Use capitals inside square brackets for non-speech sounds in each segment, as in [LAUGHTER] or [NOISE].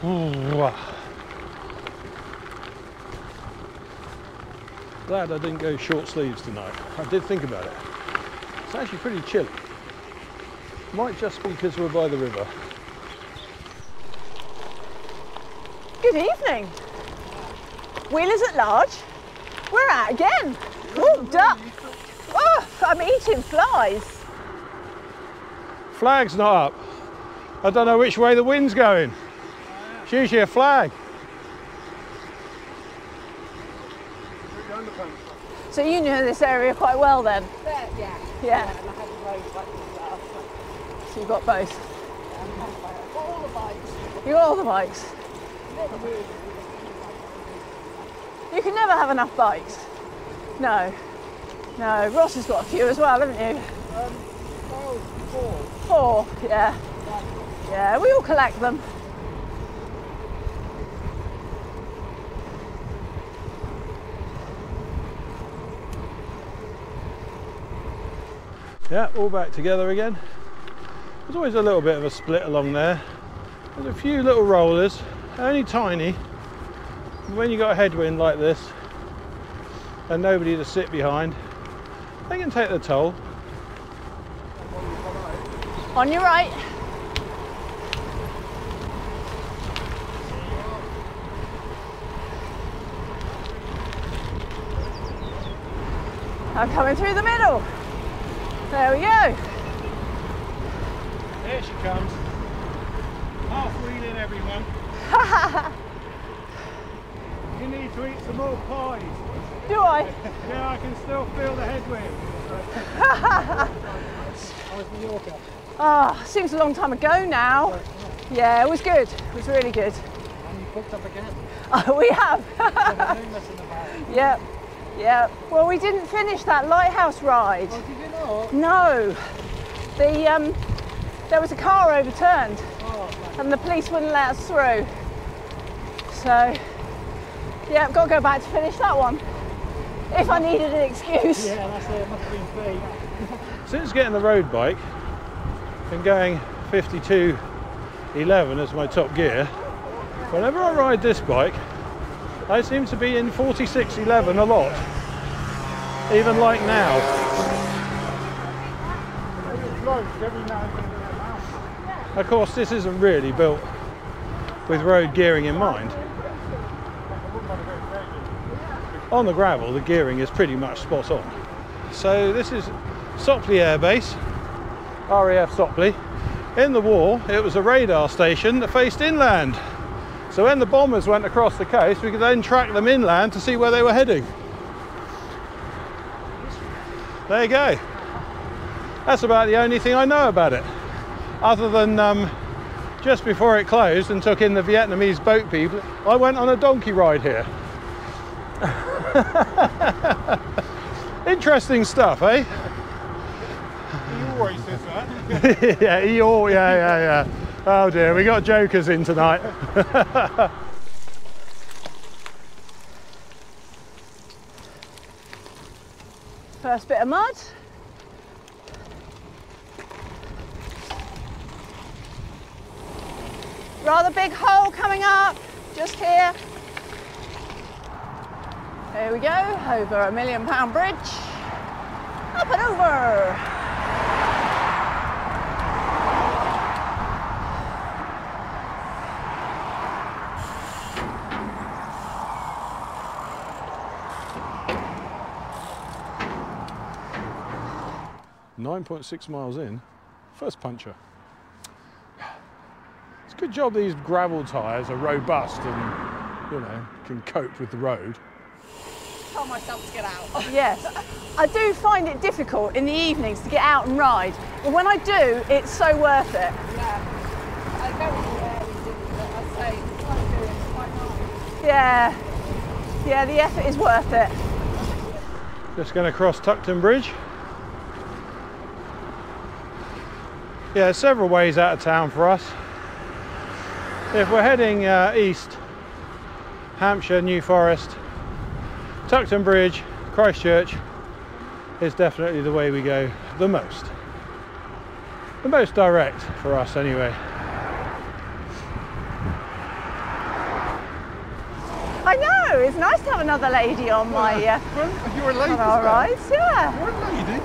Glad I didn't go short sleeves tonight. I did think about it. It's actually pretty chilly. Might just be because we're by the river. Good evening. Wheelers at large. We're out again. Oh, duck. Oh, I'm eating flies. Flag's not up. I don't know which way the wind's going. It's usually a flag. So you know this area quite well then? Yeah. Yeah. Yeah. And I had the road bike as well. So you've got both. So I all the bikes. You got all the bikes. You can never have enough bikes. No. No. Ross has got a few as well, haven't you? Um, oh, four. Four. Yeah. Yeah. We all collect them. Yeah, all back together again. There's always a little bit of a split along there. There's a few little rollers, only tiny. When you got a headwind like this and nobody to sit behind, they can take the toll. On your right. I'm coming through the middle. There we go. There she comes. Half wheeling everyone. [LAUGHS] you need to eat some more pies. Do I? Yeah, I can still feel the headwind. I was New Yorker. Ah, seems a long time ago now. Yeah, it was good. It was really good. And you booked up again. Oh, [LAUGHS] we have. So [LAUGHS] there's no messing about. yep. Yep. Well, we didn't finish that lighthouse ride. Oh, did you not? No. The um, there was a car overturned, Oh, and the police wouldn't let us through. So, yeah, I've got to go back to finish that one. If I needed an excuse. Yeah, that's it. Must have been fate. [LAUGHS] Since getting the road bike and going 52 11 as my top gear, whenever I ride this bike, I seem to be in 46 11 a lot. Even like now. Of course, this isn't really built with road gearing in mind. On the gravel, the gearing is pretty much spot on. So this is Sopley Air Base, RAF Sopley. In the war, it was a radar station that faced inland. So when the bombers went across the coast, we could then track them inland to see where they were heading. There you go. That's about the only thing I know about it. Other than um, just before it closed and took in the Vietnamese boat people, I went on a donkey ride here. [LAUGHS] Interesting stuff, eh? He always says that. yeah, he yeah, yeah, yeah. Oh dear, we got jokers in tonight. [LAUGHS] First bit of mud. Rather big hole coming up, just here. There we go, over a million pound bridge. Up and over. Nine point six miles in, first puncher. It's a good job these gravel tyres are robust and you know can cope with the road. Tell myself to get out. [LAUGHS] Yes, I do find it difficult in the evenings to get out and ride, but when I do, it's so worth it. Yeah. I very rarely do, but I say, do it. Quite nice. Yeah, yeah, the effort is worth it. Just going to cross Tuckton Bridge. Yeah, several ways out of town for us. If we're heading uh, east, Hampshire, New Forest, Tuckton Bridge, Christchurch is definitely the way we go the most. The most direct for us, anyway. I know, It's nice to have another lady on my uh, Well, you're a lady. on our sir. rides. Yeah. You're a lady.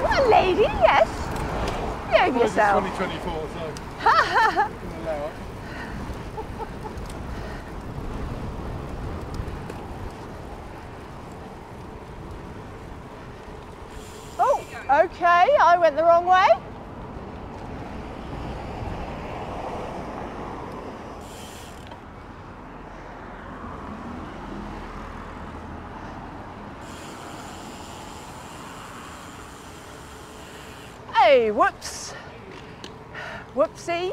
What a lady, yes. Behave Well, it's 2024, so. allow it. Oh, okay. I went the wrong way. Hey, whoops. Whoopsie.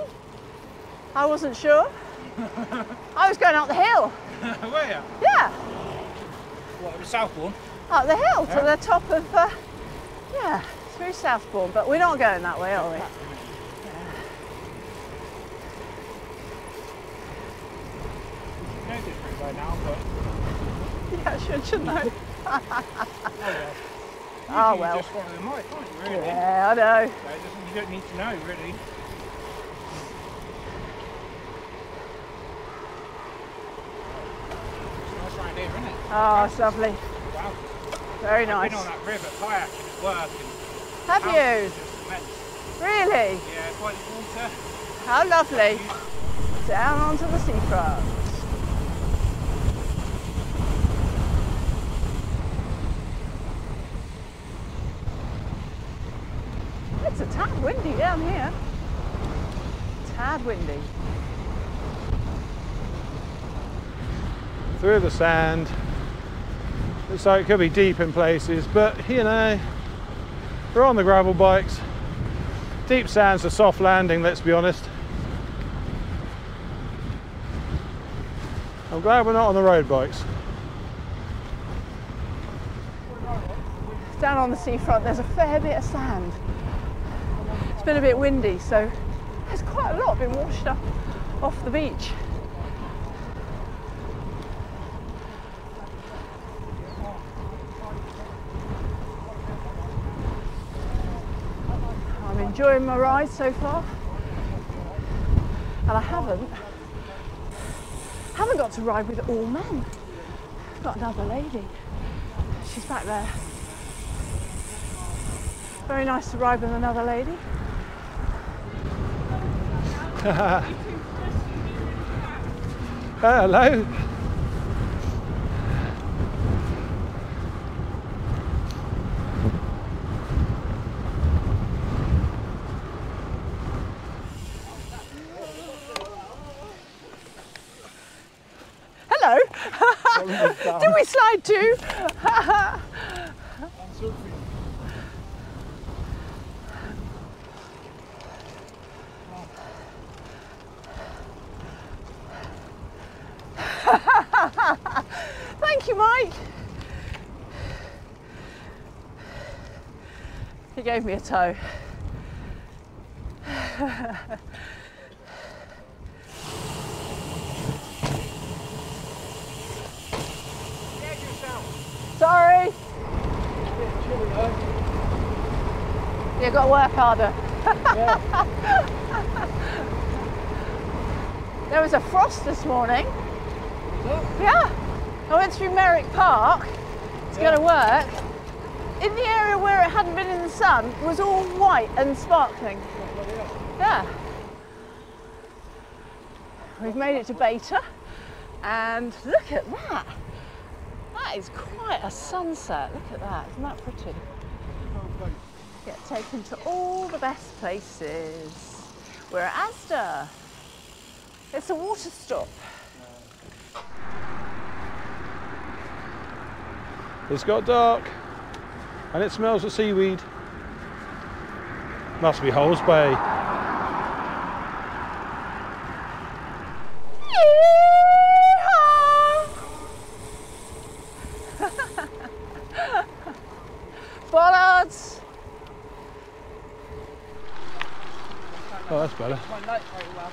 I wasn't sure. [LAUGHS] I was going up the hill. [LAUGHS] Where? Yeah, What, the Southbourne? up the hill to the top of, uh, yeah, through Southbourne. But we're not going that way, are we? You know this route by now, but. [LAUGHS] Yeah, should, shouldn't I? Oh Oh, well. just follow the Mike, really? Yeah, I know. So you don't need to know, really. It's nice round here, isn't it? Oh, it's lovely. Wow. Very I've nice. been on that river kayaking at work. And Have you? Really? Yeah, quite water. How lovely. Down onto the seafront. It's a tad windy down here. Tad windy. Through the sand. Looks like it could be deep in places, but you know, we're on the gravel bikes. Deep sand's a soft landing, let's be honest. I'm glad we're not on the road bikes. Down on the seafront, there's a fair bit of sand. It's been a bit windy, so there's quite a lot been washed up off the beach. I'm enjoying my ride so far, and I haven't haven't got to ride with all men. I've got another lady. She's back there. Very nice to ride with another lady. Uh, hello. Hello. [LAUGHS] Did we slide too? [LAUGHS] Thank you, Mike. He gave me a tow. [LAUGHS] Sorry. You've got to work harder. [LAUGHS] there was a frost this morning. Yeah. I went through Merrick Park to go to work. In the area where it hadn't been in the sun it was all white and sparkling. Yeah. We've made it to Baiter and look at that. That is quite a sunset. Look at that. Isn't that pretty? Get taken to all the best places. We're at Asda. It's a water stop. It's got dark and it smells of seaweed. Must be Holes Bay. [LAUGHS] Bollards. Oh, that's better. My note very well.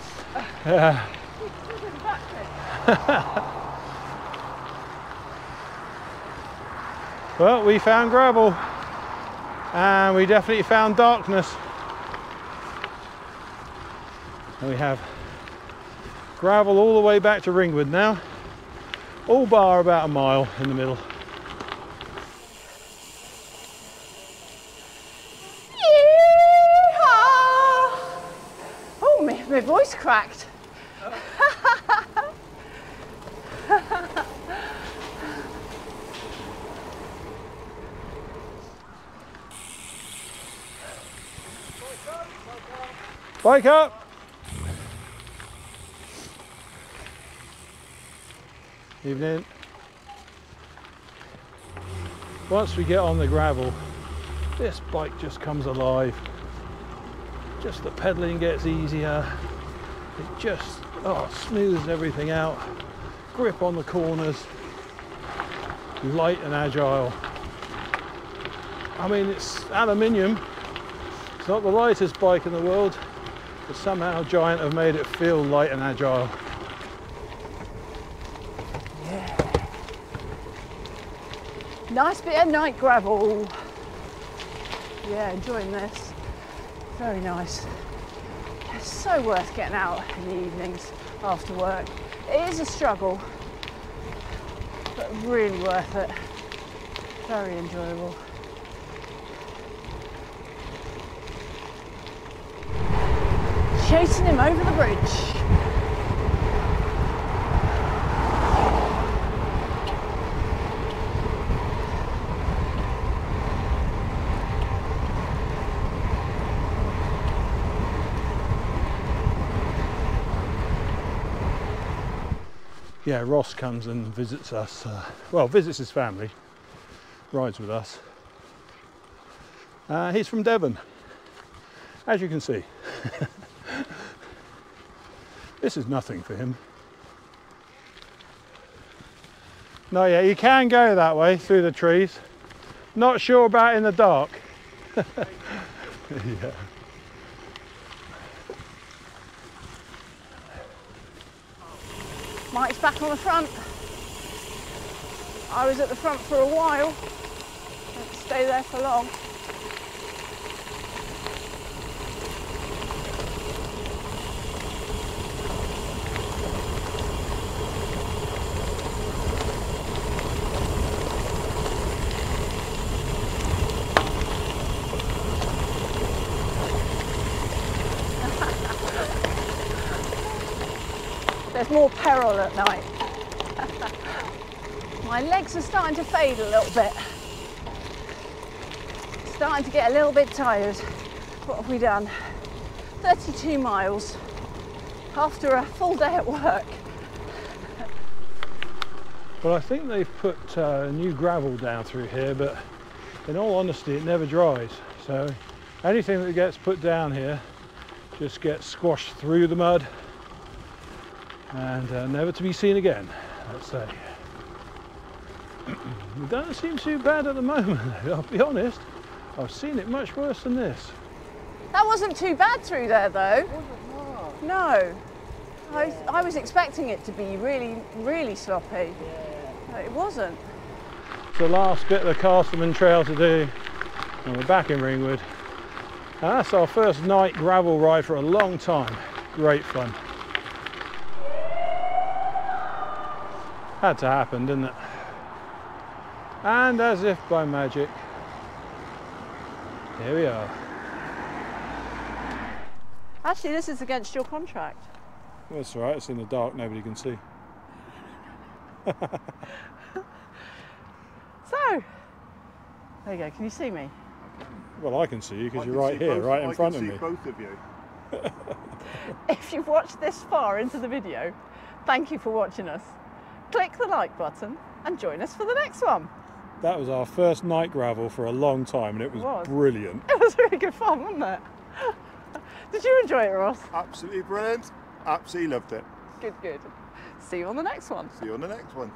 Yeah. [LAUGHS] [LAUGHS] Well, we found gravel and we definitely found darkness. And we have gravel all the way back to Ringwood now. All bar about a mile in the middle. Oh, my, my voice cracked. Wake up! Evening. Once we get on the gravel, this bike just comes alive. Just the pedaling gets easier. It just oh, smooths everything out. Grip on the corners. Light and agile. I mean, it's aluminium. It's not the lightest bike in the world, but somehow Giant have made it feel light and agile. Yeah. Nice bit of night gravel. Yeah, enjoying this. Very nice. It's so worth getting out in the evenings after work. It is a struggle, but really worth it. Very enjoyable. Chasing him over the bridge. yeah, Ross comes and visits us. Uh, well, visits his family, rides with us. Uh, he's from Devon, as you can see. [LAUGHS] this is nothing for him. No, yeah, you can go that way through the trees. Not sure about in the dark. [LAUGHS] yeah. Mike's back on the front. I was at the front for a while. Didn't stay there for long. There's more peril at night. [LAUGHS] My legs are starting to fade a little bit. Starting to get a little bit tired. What have we done? 32 miles after a full day at work. Well, I think they've put uh, new gravel down through here, but in all honesty, it never dries. So anything that gets put down here just gets squashed through the mud and uh, never to be seen again, let's say. [CLEARS THROAT] it doesn't seem too bad at the moment, I'll be honest. I've seen it much worse than this. That wasn't too bad through there though. No. I, I was expecting it to be really, really sloppy. But it wasn't. It's the last bit of the Castleman Trail to do, and we're back in Ringwood. And that's our first night gravel ride for a long time. Great fun. Had to happen, didn't it? And as if by magic, here we are. Actually, this is against your contract. That's all right, it's in the dark, nobody can see. [LAUGHS] So, there you go. Can you see me? Well, I can see you because you're right here, both- right I in front of can me. see both of you. [LAUGHS] If you've watched this far into the video, thank you for watching us. Click the like button and join us for the next one. That was our first night gravel for a long time and it was, was. brilliant. [LAUGHS] It was really good fun, wasn't it? [LAUGHS] Did you enjoy it, Ross? Absolutely brilliant. Absolutely loved it. Good, good. See you on the next one. See you on the next one.